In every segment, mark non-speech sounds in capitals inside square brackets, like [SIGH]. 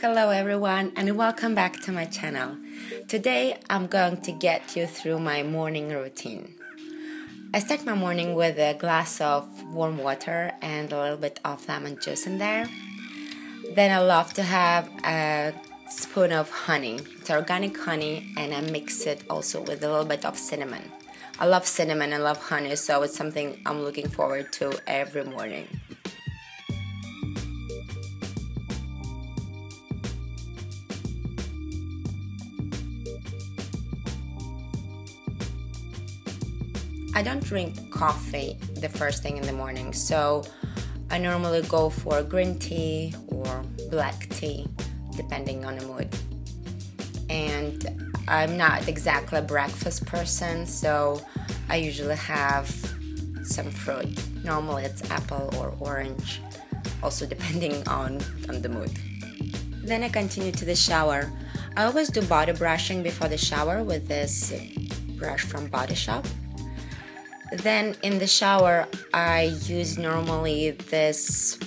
Hello everyone and welcome back to my channel. Today I'm going to get you through my morning routine. I start my morning with a glass of warm water and a little bit of lemon juice in there. Then I love to have a spoon of honey. It's organic honey and I mix it also with a little bit of cinnamon. I love cinnamon and love honey so it's something I'm looking forward to every morning. I don't drink coffee the first thing in the morning, so I normally go for green tea or black tea, depending on the mood. And I'm not exactly a breakfast person, so I usually have some fruit. Normally it's apple or orange, also depending [LAUGHS] on, on the mood. Then I continue to the shower. I always do body brushing before the shower with this brush from Body Shop then in the shower, I use normally this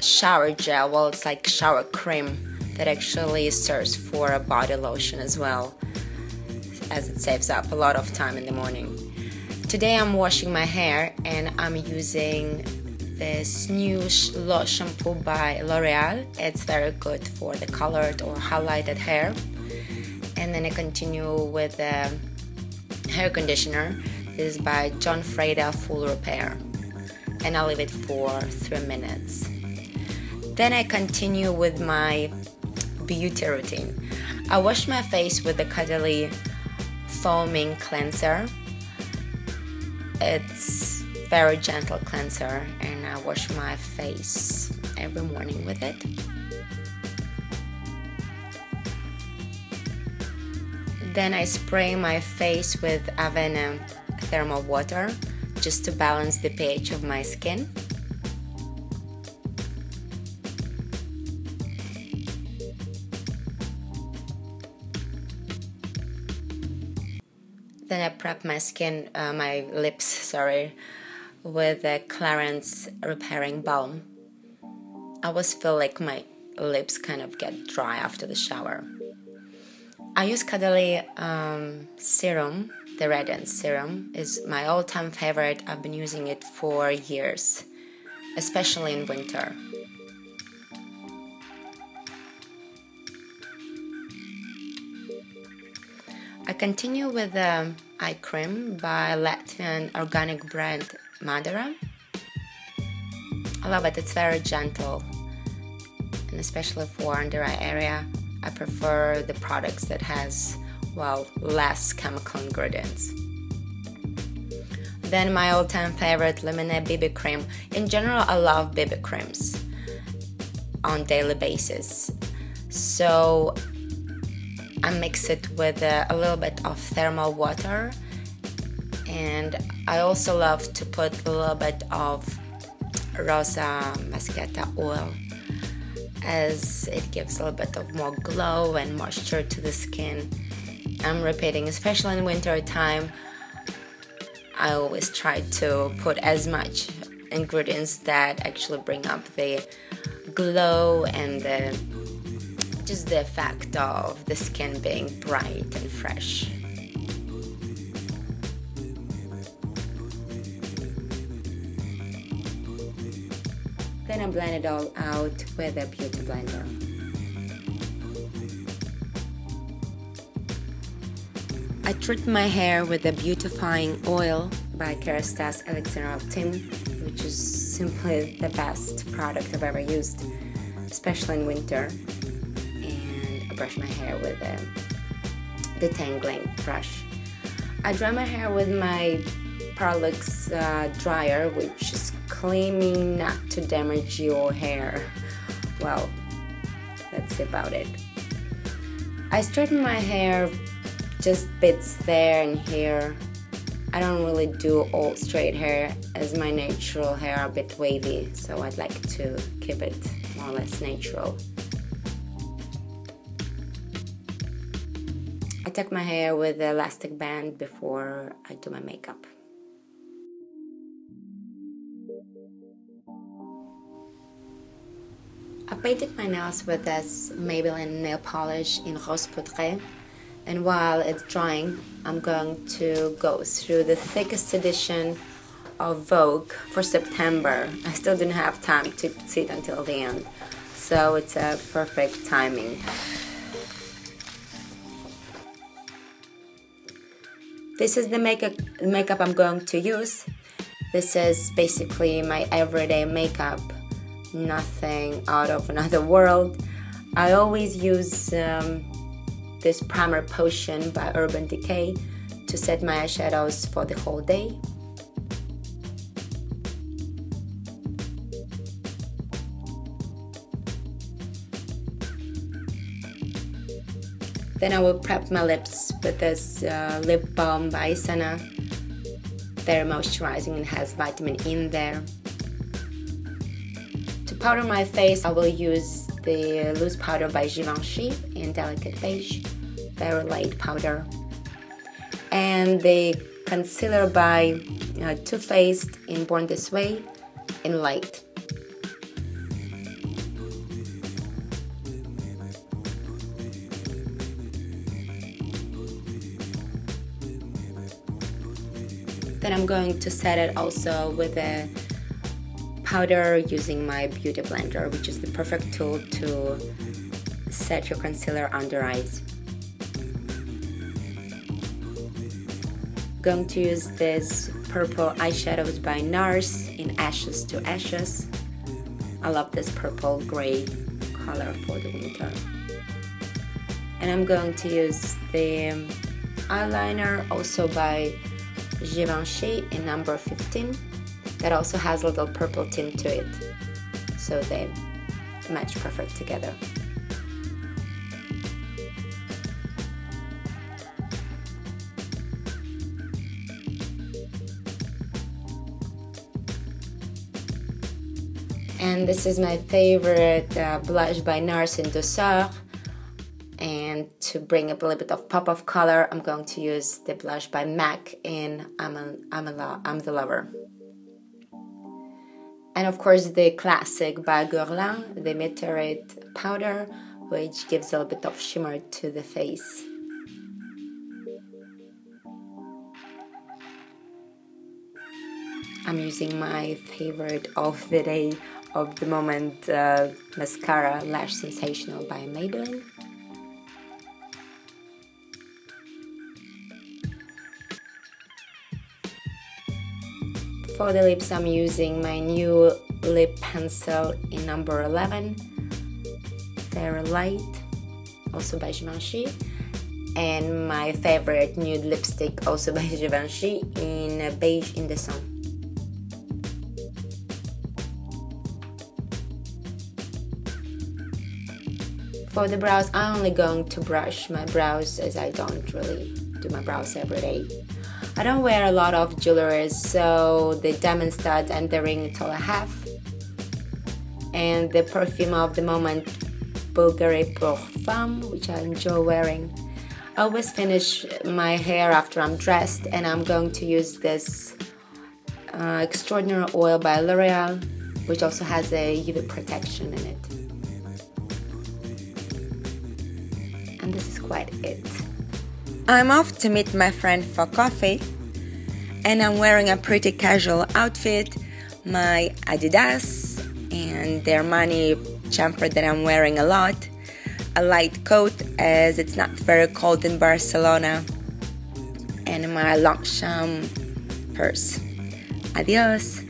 shower gel. Well, it's like shower cream that actually serves for a body lotion as well, as it saves up a lot of time in the morning. Today I'm washing my hair and I'm using this new shampoo by L'Oreal. It's very good for the colored or highlighted hair. And then I continue with the hair conditioner This is by John Frieda Full Repair and I'll leave it for 3 minutes. Then I continue with my beauty routine. I wash my face with the Caudalie foaming cleanser. It's very gentle cleanser and I wash my face every morning with it. Then I spray my face with Avène thermal water just to balance the pH of my skin. Then I prep my skin, uh, my lips, sorry, with the Clarins Repairing Balm. I always feel like my lips kind of get dry after the shower. I use Caudalie um, serum the Radiance Serum is my all time favorite. I've been using it for years, especially in winter. I continue with the eye cream by Latvian organic brand Madara. I love it, it's very gentle and especially for under eye area I prefer the products that has well, less chemical ingredients. Then my all-time favorite Lumene BB cream. In general, I love BB creams on daily basis. So I mix it with a, a little bit of thermal water and I also love to put a little bit of rosa mosqueta oil as it gives a little bit of more glow and moisture to the skin I'm repeating, especially in winter time. I always try to put as much ingredients that actually bring up the glow and the just the effect of the skin being bright and fresh. Then I blend it all out with a beauty blender. I treat my hair with a beautifying oil by Kerastase Elixir Ultime, which is simply the best product I've ever used, especially in winter. Brush my hair with a detangling brush. I dry my hair with my Parlux uh, dryer, which is claiming not to damage your hair. Well, that's about it. I straighten my hair just bits there and here. I don't really do all straight hair as my natural hair a bit wavy, so I'd like to keep it more or less natural. I tuck my hair with the elastic band before I do my makeup. I painted my nails with this Maybelline nail polish in Rose Poudre and while it's drying I'm going to go through the thickest edition of Vogue for September. I still didn't have time to sit until the end so it's a perfect timing. This is the makeup, makeup I'm going to use. This is basically my everyday makeup nothing out of another world. I always use um, this primer potion by Urban Decay to set my eyeshadows for the whole day. Then I will prep my lips with this uh, lip balm by Sana. Very moisturizing and has vitamin E in there To powder my face, I will use the loose powder by Givenchy in Delicate Beige, very light powder. And the concealer by uh, Too Faced in Born This Way in light. Then I'm going to set it also with a powder using my beauty blender which is the perfect tool to set your concealer under eyes. Going to use this purple eyeshadows by NARS in Ashes to Ashes. I love this purple gray color for the winter. And I'm going to use the eyeliner also by Givenchy in number 15 that also has a little purple tint to it. So they match perfect together. And this is my favorite uh, blush by NARS in Douceur. And to bring up a little bit of pop of color, I'm going to use the blush by MAC in I'm, a, I'm, a, I'm the Lover and of course the classic by Guerlain, the meteorite powder, which gives a little bit of shimmer to the face. I'm using my favorite of the day, of the moment uh, mascara Lash Sensational by Maybelline. For the lips, I'm using my new lip pencil in number 11, very light, also by Givenchy, and my favorite nude lipstick, also by [LAUGHS] Givenchy, in Beige Indécent. For the brows, I'm only going to brush my brows as I don't really do my brows every day. I don't wear a lot of jewelry, so the diamond stud and the ring is all I have. And the perfume of the moment, Bulgari Femme, which I enjoy wearing. I always finish my hair after I'm dressed, and I'm going to use this uh, extraordinary oil by L'Oreal, which also has a UV protection in it. And this is quite it. I'm off to meet my friend for coffee, and I'm wearing a pretty casual outfit, my Adidas and the Armani jumper that I'm wearing a lot, a light coat as it's not very cold in Barcelona, and my Longchamp purse. Adios!